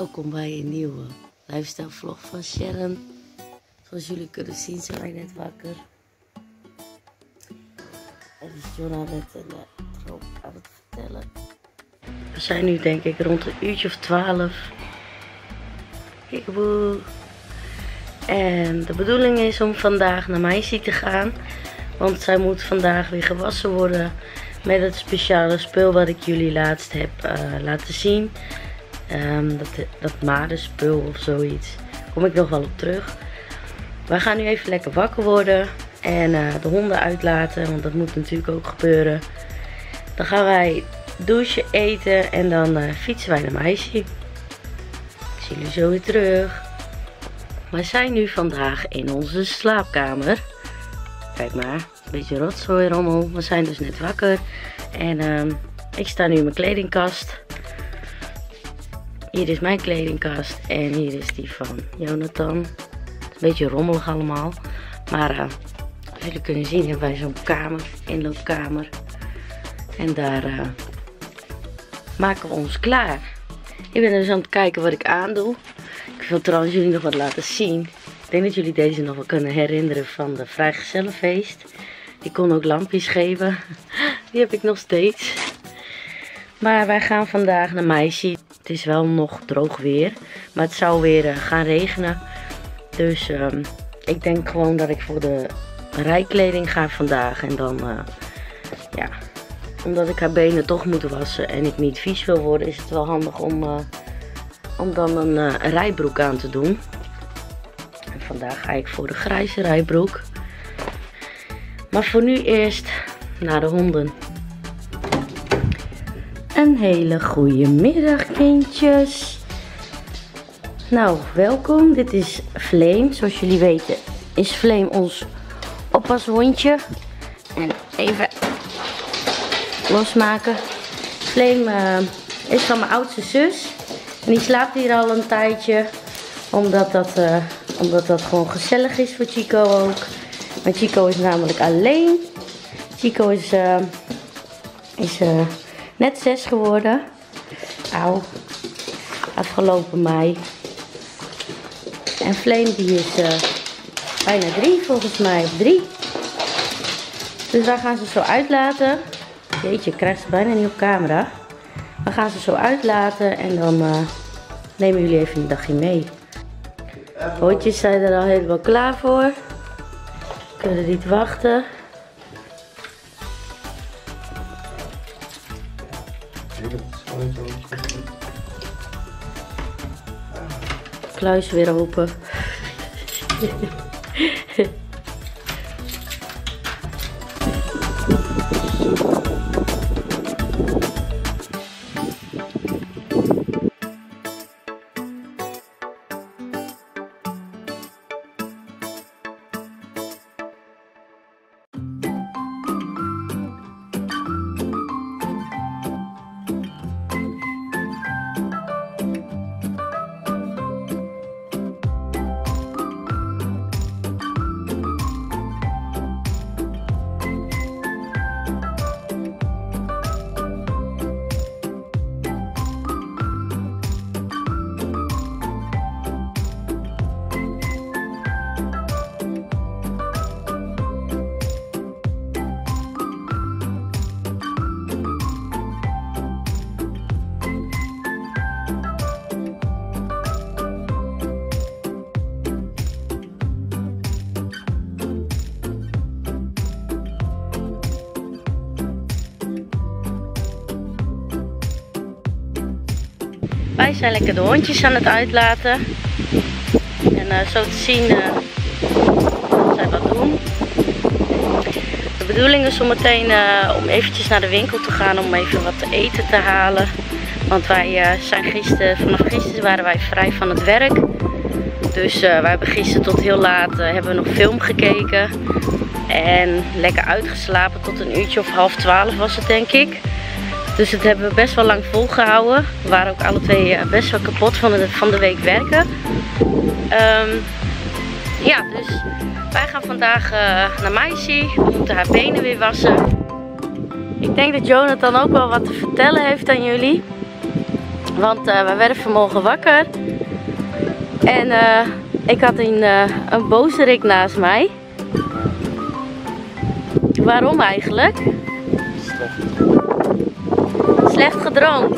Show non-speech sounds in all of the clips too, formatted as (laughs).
Welkom bij een nieuwe lifestyle vlog van Sharon. Zoals jullie kunnen zien zijn wij net wakker. En is Jonna net een uh, droom aan het vertellen. We zijn nu denk ik rond een uurtje of twaalf. Kiekeboe. En de bedoeling is om vandaag naar Meisje te gaan. Want zij moet vandaag weer gewassen worden met het speciale spul wat ik jullie laatst heb uh, laten zien. Um, dat, dat madenspul of zoiets. Kom ik nog wel op terug. We gaan nu even lekker wakker worden. En uh, de honden uitlaten. Want dat moet natuurlijk ook gebeuren. Dan gaan wij douchen, eten. En dan uh, fietsen wij naar meisje. Ik zie jullie zo weer terug. We zijn nu vandaag in onze slaapkamer. Kijk maar. Een beetje rotzooi rommel. We zijn dus net wakker. En uh, ik sta nu in mijn kledingkast. Hier is mijn kledingkast en hier is die van Jonathan. Het is een beetje rommelig allemaal. Maar uh, jullie kunnen zien hebben wij zo'n kamer, inloopkamer. En daar uh, maken we ons klaar. Ik ben dus aan het kijken wat ik aandoe. Ik wil trouwens jullie nog wat laten zien. Ik denk dat jullie deze nog wel kunnen herinneren van de vrijgezellenfeest. Ik kon ook lampjes geven. (laughs) Die heb ik nog steeds. Maar wij gaan vandaag naar Meisje. Het is wel nog droog weer. Maar het zou weer uh, gaan regenen. Dus um, ik denk gewoon dat ik voor de rijkleding ga vandaag. En dan, uh, ja, omdat ik haar benen toch moet wassen en ik niet vies wil worden, is het wel handig om, uh, om dan een, een rijbroek aan te doen. En vandaag ga ik voor de grijze rijbroek. Maar voor nu eerst naar de honden. Een hele goede middag kindjes. Nou, welkom. Dit is Flame. Zoals jullie weten is Flame ons oppashondje. En even losmaken. Flame uh, is van mijn oudste zus. En die slaapt hier al een tijdje. Omdat dat, uh, omdat dat gewoon gezellig is voor Chico ook. Maar Chico is namelijk alleen. Chico is... Uh, is net zes geworden. Auw. Afgelopen mei. En Flame die is uh, bijna drie volgens mij. Drie. Dus wij gaan ze zo uitlaten. Jeetje, ik krijg ze bijna niet op camera. We gaan ze zo uitlaten en dan uh, nemen jullie even een dagje mee. Hondjes zijn er al helemaal klaar voor. Kunnen niet wachten. Kluis weer open. Zijn lekker de hondjes aan het uitlaten. En uh, zo te zien dat zij wat doen. De bedoeling is om meteen uh, om eventjes naar de winkel te gaan om even wat te eten te halen. Want wij zijn gisteren, vanaf gisteren waren wij vrij van het werk. Dus wij hebben gisteren tot heel laat hebben we nog film gekeken. En lekker uitgeslapen tot een uurtje of half twaalf was het denk ik. Dus dat hebben we best wel lang volgehouden. We waren ook alle twee eh, best wel kapot van de, van de week werken. Um, ja, dus wij gaan vandaag uh, naar Maisie. We moeten haar benen weer wassen. Ik denk dat Jonathan ook wel wat te vertellen heeft aan jullie. Want uh, we werden vanmorgen wakker. En ik had een, een bozerik naast mij. Waarom eigenlijk? Slecht. Gedroomd.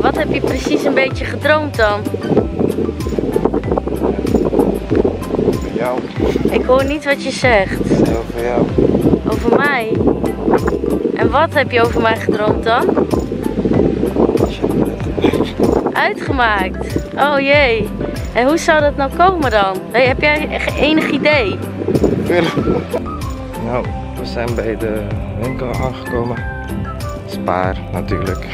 Wat heb je precies een beetje gedroomd dan? Voor jou. Ik hoor niet wat je zegt. Voor jou. Over mij? En wat heb je over mij gedroomd dan? Uitgemaakt. Oh jee. En hoe zou dat nou komen dan? Hey, heb jij enig idee? Nou, we zijn bij de winkel aangekomen. Spaar natuurlijk.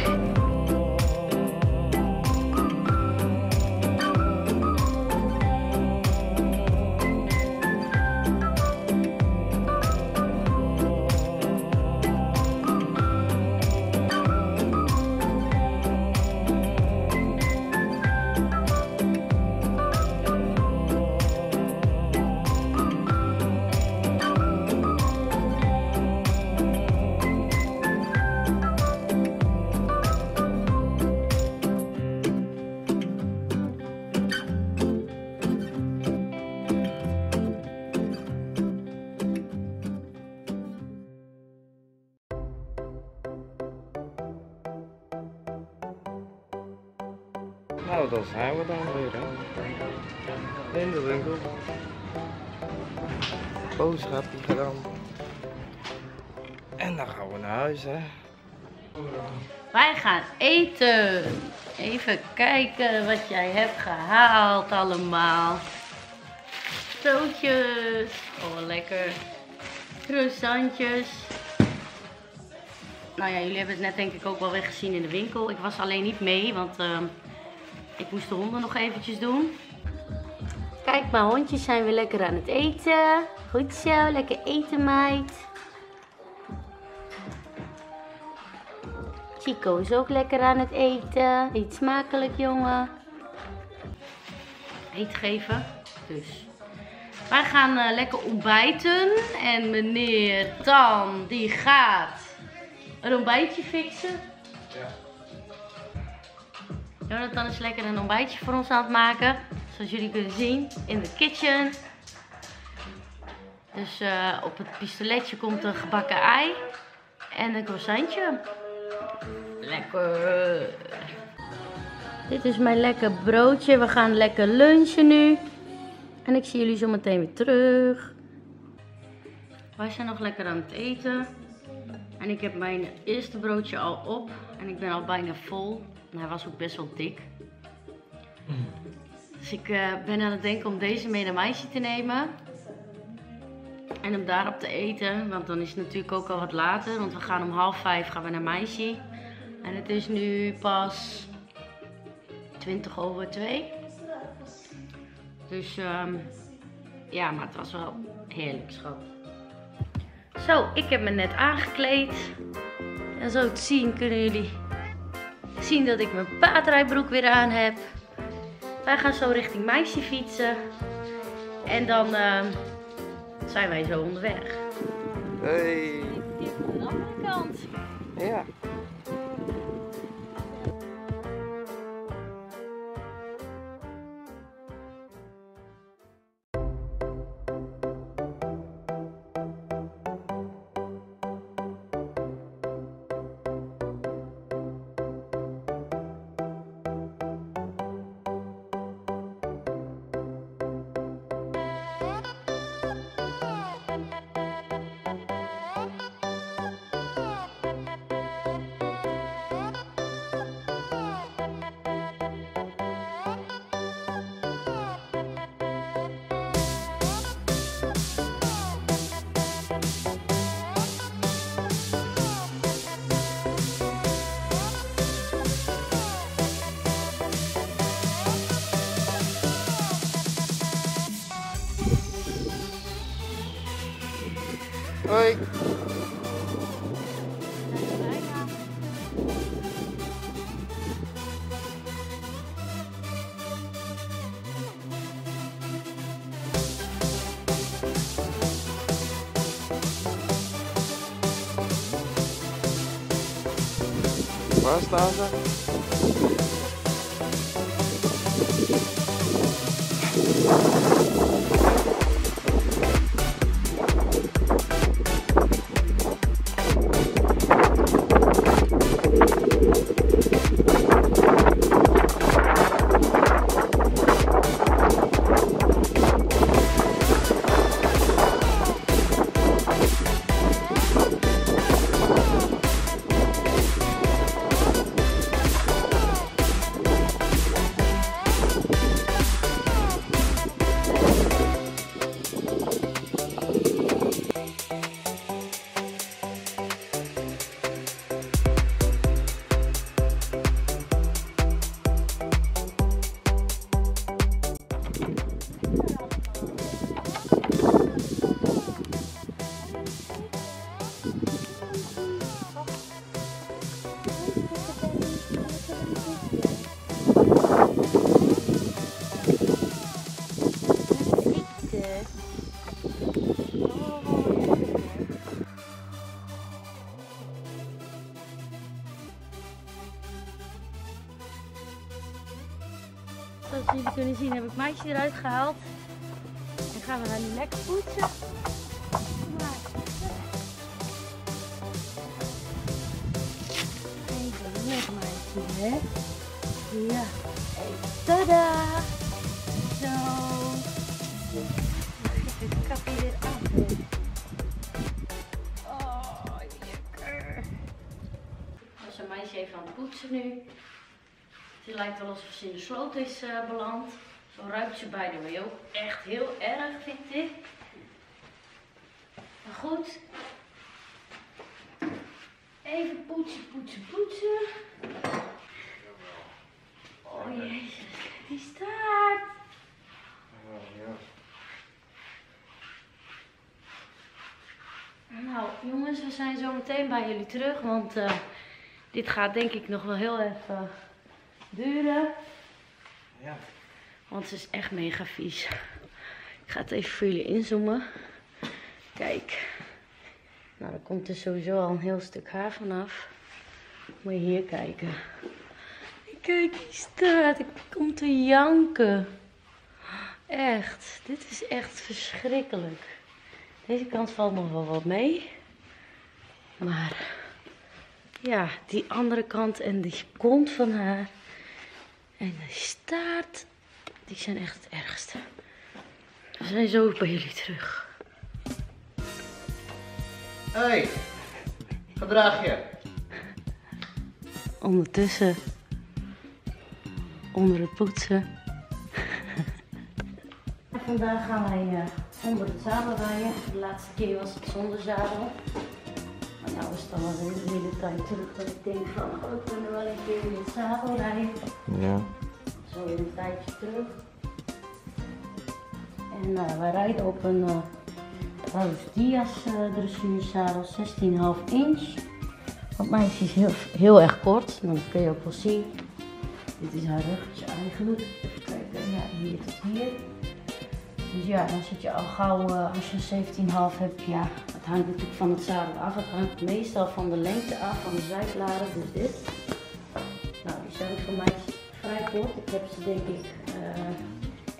Nou, dan zijn we dan weer hè. In de winkel. Boodschapje gedaan. En dan gaan we naar huis hè. Wij gaan eten. Even kijken wat jij hebt gehaald allemaal. Stootjes. Oh, lekker. Croissantjes. Nou ja, jullie hebben het net denk ik ook wel weer gezien in de winkel. Ik was alleen niet mee, want uh, ik moest de honden nog eventjes doen. Kijk, mijn hondjes zijn weer lekker aan het eten. Goed zo, lekker eten meid. Chico is ook lekker aan het eten. Eet smakelijk, jongen. Eet geven. Dus. Wij gaan uh, lekker ontbijten. En meneer Tan, die gaat een ontbijtje fixen. Ja. Jonathan is lekker een ontbijtje voor ons aan het maken. Zoals jullie kunnen zien in de kitchen. Dus uh, op het pistoletje komt een gebakken ei en een croissantje. Lekker. Dit is mijn lekker broodje. We gaan lekker lunchen nu. En ik zie jullie zo meteen weer terug. Wij zijn nog lekker aan het eten. En ik heb mijn eerste broodje al op. En ik ben al bijna vol. En hij was ook best wel dik. Dus ik uh, ben aan het denken om deze mee naar meisje te nemen. En hem daarop te eten. Want dan is het natuurlijk ook al wat later. Want we gaan om half vijf gaan we naar meisje. En het is nu pas 20 over 2. Dus um, ja, maar het was wel heerlijk, schat. Zo, ik heb me net aangekleed. En zo te zien kunnen jullie zien dat ik mijn paardrijbroek weer aan heb. Wij gaan zo richting meisje fietsen. En dan uh, zijn wij zo onderweg. Hey. Aan de andere kant. Ja. Hoi. Waar staan meisje eruit gehaald. En gaan we haar nu lekker poetsen. Maar... Even weg meisje, hè. Ja. Tada! Zo. Ik kap je weer af. Oh, lekker. Meisje even aan het poetsen nu. Ze lijkt wel alsof ze in de sloot is eh, beland. Zo ruikt ze bij de ook echt heel erg, vind ik. Maar goed. Even poetsen, poetsen, poetsen. Oh jezus, die staart. Nou jongens, we zijn zo meteen bij jullie terug, want eh, dit gaat denk ik nog wel heel even duren. Ja. Want ze is echt mega vies. Ik ga het even voor jullie inzoomen. Kijk. Nou, er komt er sowieso al een heel stuk haar vanaf. Moet je hier kijken. Kijk, die staat. Ik kom te janken. Echt. Dit is echt verschrikkelijk. Deze kant valt nog wel wat mee. Maar ja, die andere kant en die kont van haar en de staart, die zijn echt het ergste. We zijn zo bij jullie terug. Hey, gedraag je. Ondertussen, onder het poetsen. Vandaag gaan wij eh, zonder het zadel rijden. De laatste keer was het zonder zadel. Maar nou is het dan alweer een hele tijd terug dat ik denk van, oh, ik kunnen wel een keer in het zadel rijden. Ja. Zo weer een tijdje terug. En eh, wij rijden op een uh, Diaz uh, dressuurzadel 16,5 inch. Want mij is heel, heel erg kort, maar dat kun je ook wel zien. Dit is haar ruggetje eigenlijk. Even kijken, ja, hier tot hier. Dus ja, dan zit je al gauw, eh, als je een 17,5 hebt, ja, het hangt natuurlijk van het zadel af. Het hangt meestal van de lengte af, van de zijbladen, dus dit. Nou, die zijn voor mij Ik heb ze denk ik eh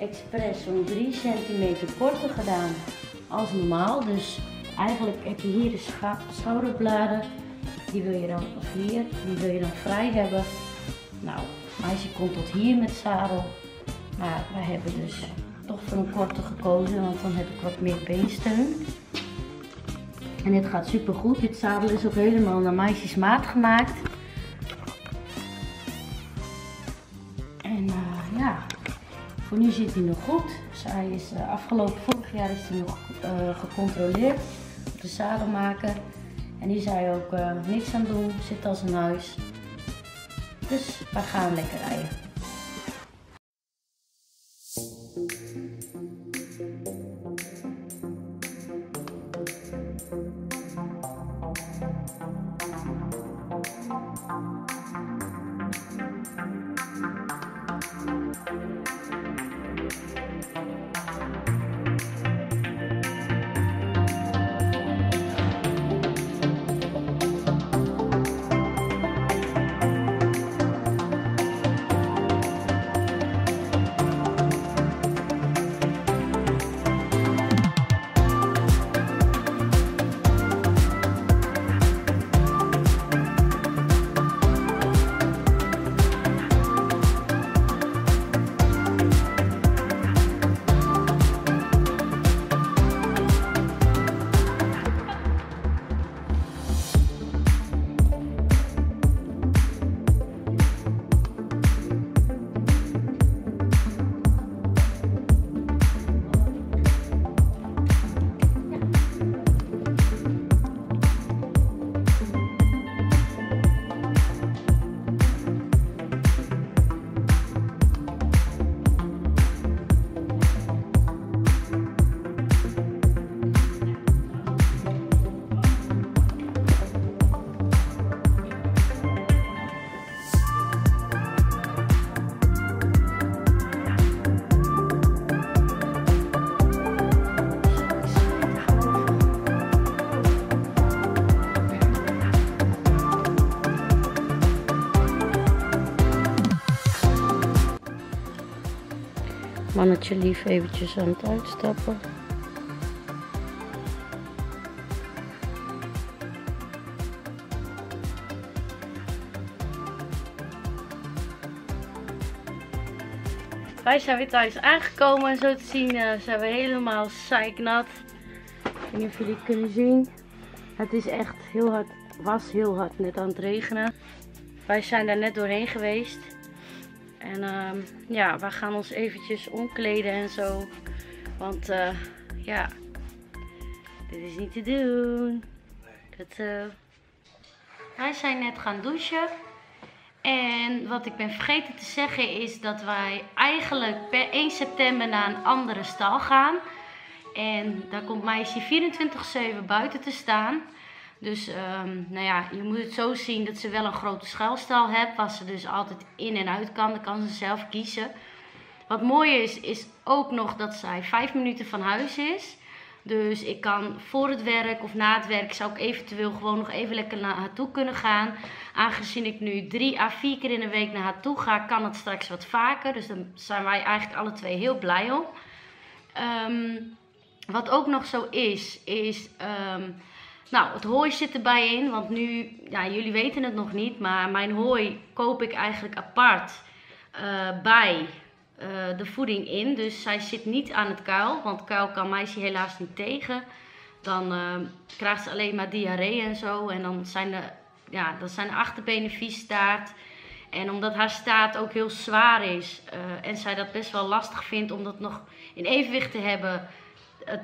expres zo'n 3 centimeter korter gedaan als normaal. Dus eigenlijk heb je hier de schouderbladen. Die wil je dan, hier, die wil je dan vrij hebben. Nou, meisje komt tot hier met zadel. Maar wij hebben dus toch voor een korte gekozen, want dan heb ik wat meer beensteun. En dit gaat super goed. Dit zadel is ook helemaal naar meisjesmaat gemaakt. Voor nu zit hij nog goed. Dus hij is eh, afgelopen vorig jaar is hij nog eh, gecontroleerd op de zadelmaker. En die zei ook eh, niks aan doen, zit als een huis. Dus wij gaan lekker rijden. Lief eventjes aan het uitstappen. Wij zijn weer thuis aangekomen en zo te zien uh, zijn we helemaal zeiknat. Ik weet niet of jullie het kunnen zien. Het is echt heel hard, was heel hard net aan het regenen. Wij zijn daar net doorheen geweest. En uh, ja, we gaan ons eventjes omkleden en zo. Want uh, ja, dit is niet te doen. Dat, uh... Wij zijn net gaan douchen. En wat ik ben vergeten te zeggen is dat wij eigenlijk per 1 september naar een andere stal gaan. En daar komt meisje 24-7 buiten te staan. Dus um, nou ja, je moet het zo zien dat ze wel een grote schuilstal heeft. Waar ze dus altijd in en uit kan. Dan kan ze zelf kiezen. Wat mooi is, is ook nog dat zij 5 minuten van huis is. Dus ik kan voor het werk of na het werk zou ik eventueel gewoon nog even lekker naar haar toe kunnen gaan. Aangezien ik nu drie à vier keer in de week naar haar toe ga, kan het straks wat vaker. Dus dan zijn wij eigenlijk alle twee heel blij om. Um, wat ook nog zo is, is... Um, nou, het hooi zit erbij in, want nu, ja, jullie weten het nog niet, maar mijn hooi koop ik eigenlijk apart uh, bij uh, de voeding in. Dus zij zit niet aan het kuil, want kuil kan meisje helaas niet tegen. Dan uh, krijgt ze alleen maar diarree en zo. En dan zijn de, ja, dan zijn de achterbenen vies staart. En omdat haar staart ook heel zwaar is en zij dat best wel lastig vindt om dat nog in evenwicht te hebben,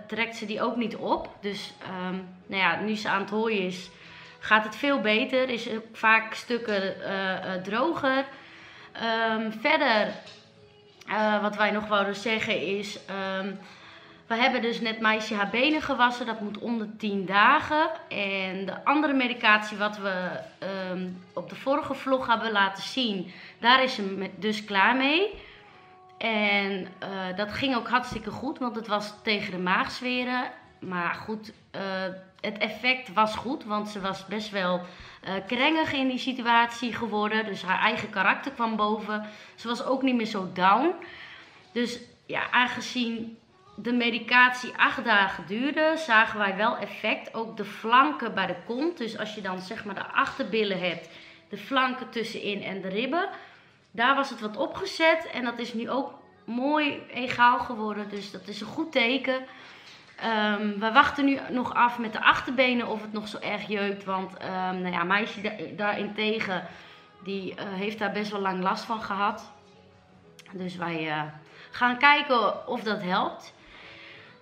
trekt ze die ook niet op. Dus um, nou ja, nu ze aan het hooien is, gaat het veel beter. Is vaak stukken droger. Um, verder uh, wat wij nog wouden zeggen is, um, we hebben dus net meisje haar benen gewassen. Dat moet om de 10 dagen. En de andere medicatie wat we op de vorige vlog hebben laten zien, daar is ze dus klaar mee. En uh, dat ging ook hartstikke goed, want het was tegen de maagzweren. Maar goed, uh, het effect was goed, want ze was best wel uh, krengig in die situatie geworden. Dus haar eigen karakter kwam boven. Ze was ook niet meer zo down. Dus ja, aangezien de medicatie acht dagen duurde, zagen wij wel effect. Ook de flanken bij de kont. Dus als je dan zeg maar de achterbillen hebt, de flanken tussenin en de ribben. Daar was het wat opgezet en dat is nu ook mooi egaal geworden. Dus dat is een goed teken. Um, we wachten nu nog af met de achterbenen of het nog zo erg jeukt. Want um, nou ja, meisje da daarentegen, die uh, heeft daar best wel lang last van gehad. Dus wij uh, gaan kijken of dat helpt.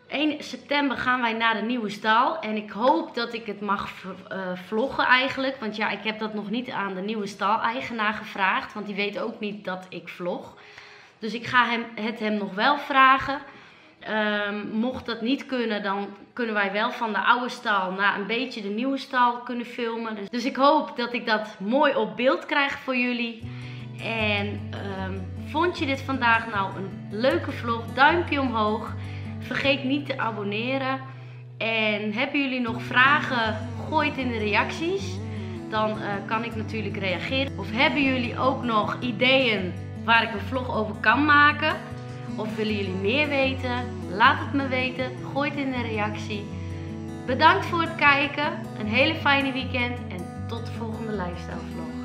1 september gaan wij naar de nieuwe stal. En ik hoop dat ik het mag uh, vloggen eigenlijk. Want ja, ik heb dat nog niet aan de nieuwe stal-eigenaar gevraagd. Want die weet ook niet dat ik vlog. Dus ik ga hem, het hem nog wel vragen. Um, mocht dat niet kunnen, dan kunnen wij wel van de oude stal naar een beetje de nieuwe stal kunnen filmen. Dus, dus ik hoop dat ik dat mooi op beeld krijg voor jullie. En um, vond je dit vandaag nou een leuke vlog? Duimpje omhoog. Vergeet niet te abonneren. En hebben jullie nog vragen? Gooi het in de reacties. Dan uh, kan ik natuurlijk reageren. Of hebben jullie ook nog ideeën waar ik een vlog over kan maken? Of willen jullie meer weten? Laat het me weten. Gooi het in de reactie. Bedankt voor het kijken. Een hele fijne weekend. En tot de volgende lifestyle vlog.